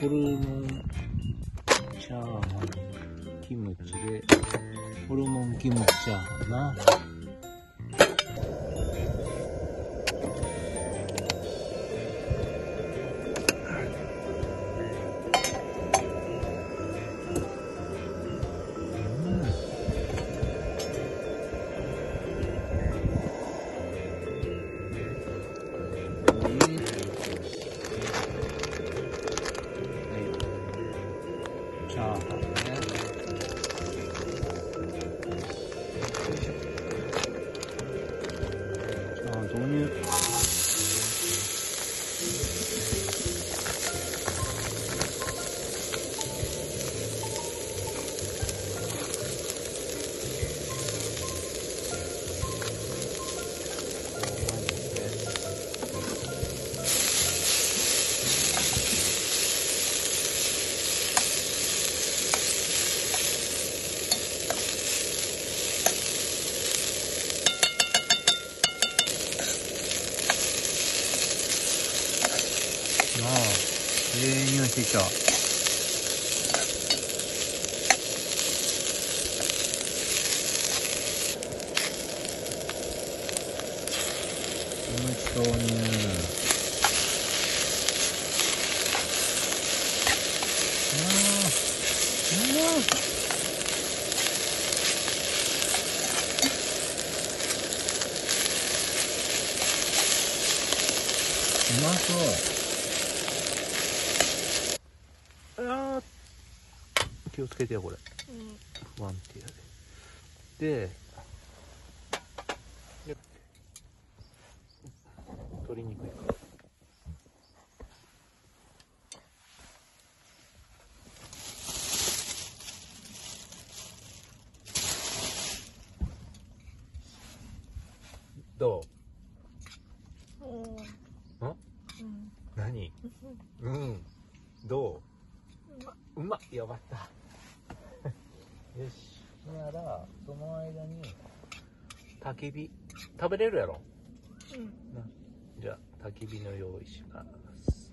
ホルモンチャーハンキムチでホルモンキムチチャーハンな。ハああ、ええ匂いしてきた。キムチ投入。ああ、うまい。うまそう。あー気をつけてよこれ。うん不安定やで。でで取りにくいかどう？ん。うん？何？うん。どう？うま。うま。っよかったよし。ならその間に焚き火食べれるやろ？うん。な。じゃあ焚き火の用意します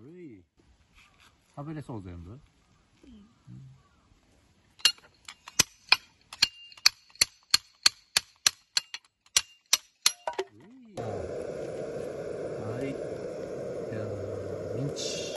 うんうい食べれそう全部はい。じゃあ、ミンチ。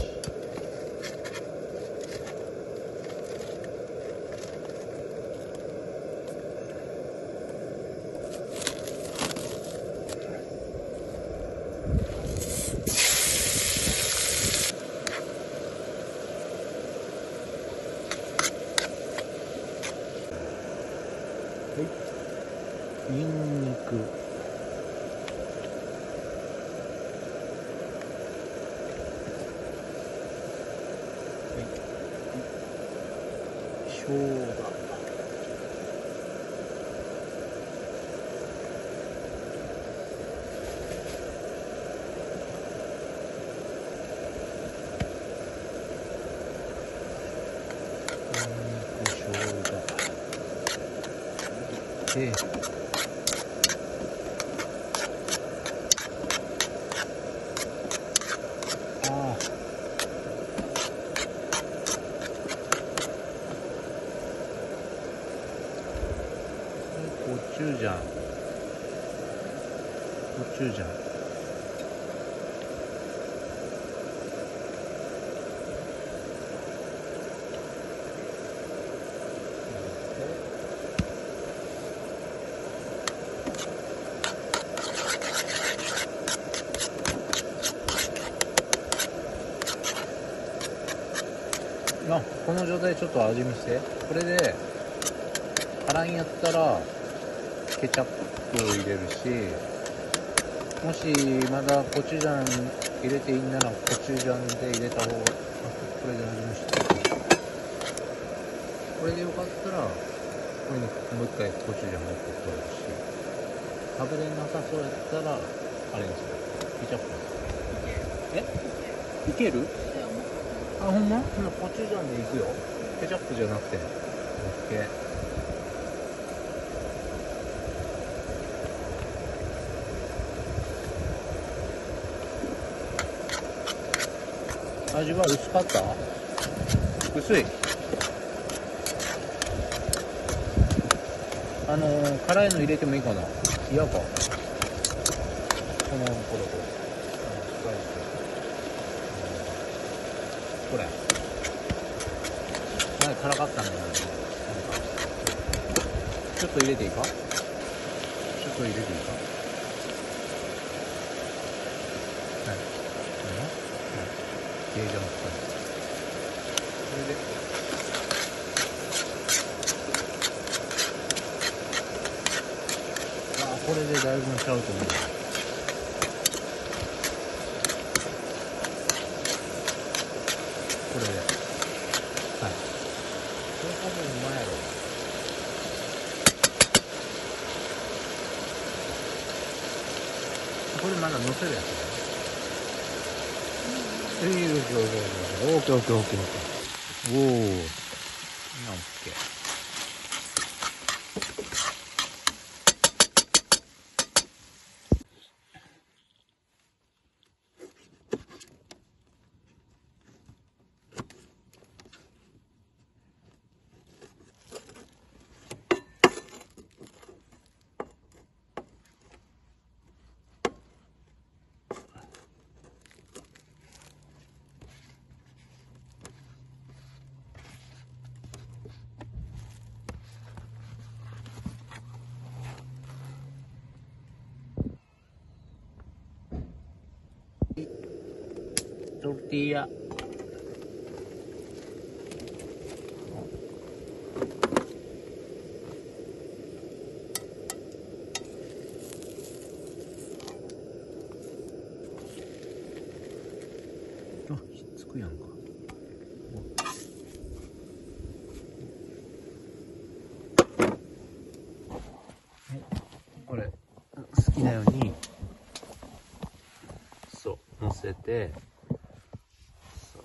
はい。ニンニク。生姜でああ。コチュジャンコチュジャンあこの状態でちょっと味見して。これで辛いんやったらケチャップを入れるしもしまだコチュジャン入れていいんならコチュジャンで入れた方があこれで味見して。これでよかったらこれにもう一回コチュジャンもう一個加えるし食べれなさそうやったらあれですよ。ケチャップいいける？あほんま？コチュジャンでいくよケチャップじゃなくてオッケー。味は薄かった？薄い。あのー、辛いの入れてもいいかな？嫌か。このこれこれこれ前辛かったんだよねなんかちょっと入れていいか？ちょっと入れていいか？はい。これなはい。ゲージャーも使うこれであこれでだい。ぶちゃうと思うこれではいこれ多分うまいやろこれまだ乗せるやつだよ。いいよいいよいいよオッケーオッケーオッケー。オッケーおーオッケー。トルティーヤあひっつくやんか。これ好きなようにそう乗せてそう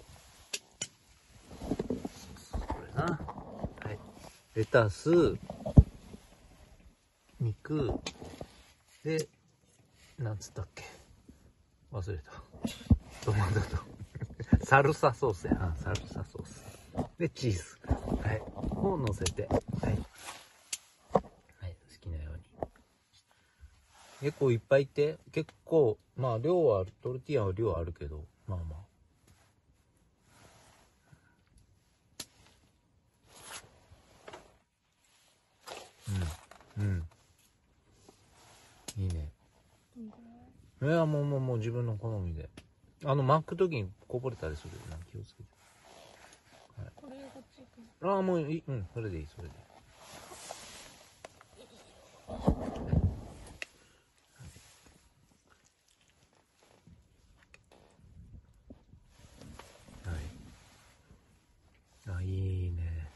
そうこれなはいレタス肉でなんつったっけ？忘れた。トマトと。サルサソースや。なサルサソース。でチーズ。はい。を乗せて。はい。はい好きなように。結構いっぱいいて結構まあ量はある。トルティーヤは量あるけどまあまあうんうんいいねいやもうもうもう自分の好みで。あの巻く時にこぼれたりするな気をつけて。これこっち行くああもういい。うんそれでいいそれでいい。はい。あいいね。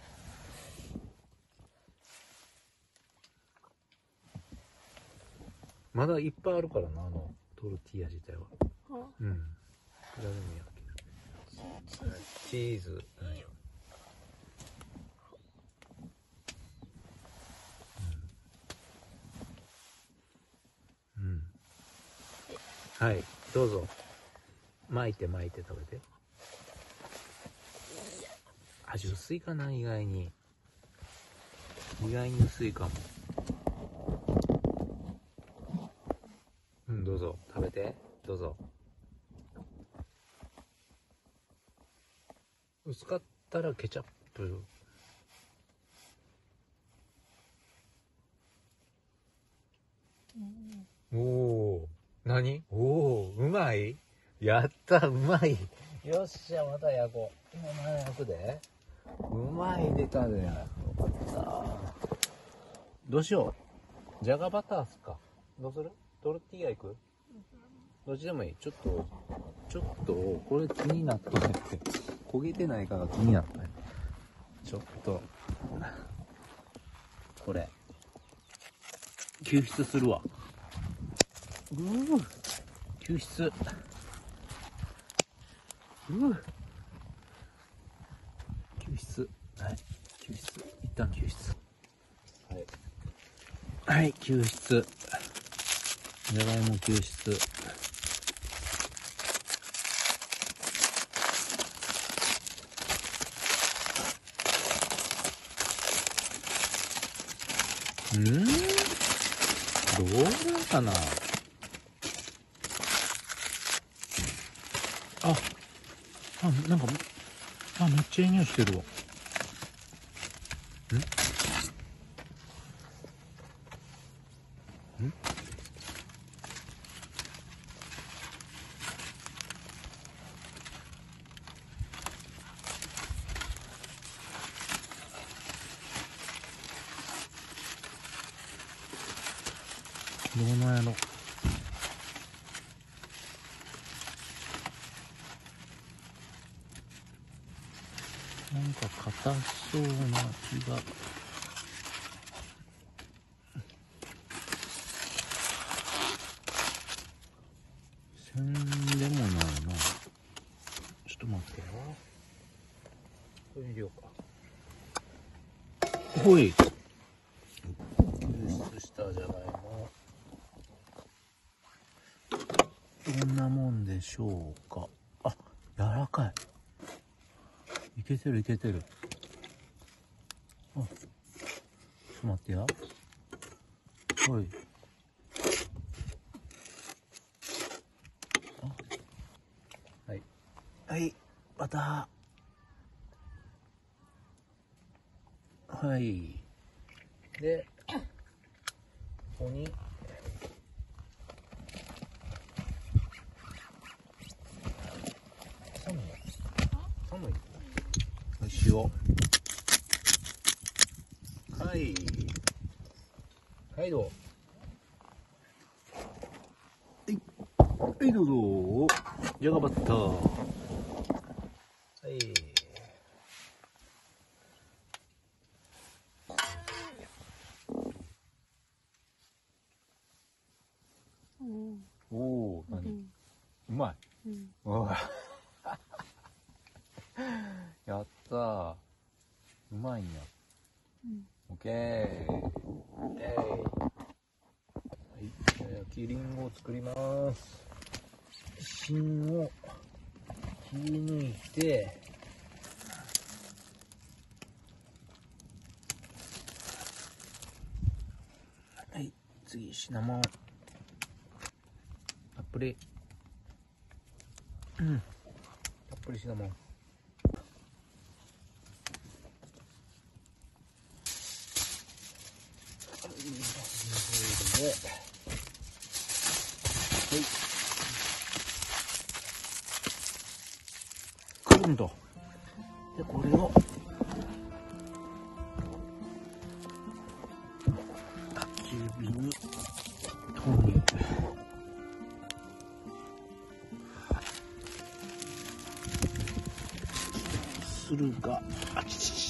まだいっぱいあるからなあのトルティーヤ自体は。あ。うん。いくらでも焼けるチーズ、はい。うん、うん、はい。どうぞ。巻いて巻いて食べて。味薄いかな？意外に。意外に薄いかもうんどうぞ食べてどうぞ。薄かったらケチャップ。おお何？おおうまい？やったうまい。よっしゃまた焼こう。今まだ焼くで。うまい出たねよかったどうしよう。じゃがバターすか。どうする？トルティーヤいく？どっちでもいい。ちょっとちょっとこれ気になったねって。焦げてないかが気になった。ねちょっと。これ。救出するわ。うー救出。うう救出。はい。救出。一旦救出。はい。はい。救出。じゃがいも救出どうだかなあ、あ、なんか、あ、めっちゃいい匂いしてるわ。なんやろなんか硬そうな気がせんでもないなちょっと待ってよこれ入れようかほい抽出したじゃがいもどんなもんでしょうか？あ柔らかい。いけてるいけてる。あちょっと待ってや。はい。あはい。はい。また。はい。でここに寒い寒い塩はい。はいどうはい。はいどうぞ。じゃがバッター。はい。うん。おおう何、ん。うまい。うん。おーやったーうまいんやうんオッケーはいじゃあ焼きりんごを作ります。芯を切り抜いてはい次シナモン。たっぷり。うん。たっぷりシナモン。で、はい。くるんと。で、これを、焚き火に投入。するが、あちちち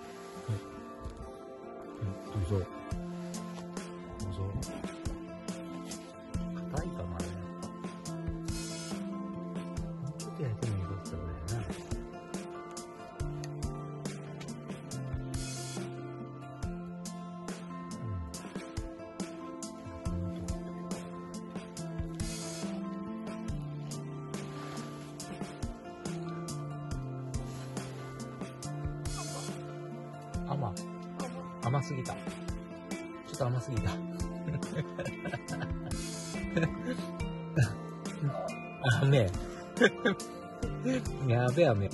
甘すぎた。ちょっと甘すぎた。甘え。やべえ、甘